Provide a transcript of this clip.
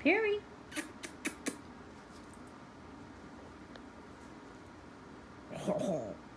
Perry.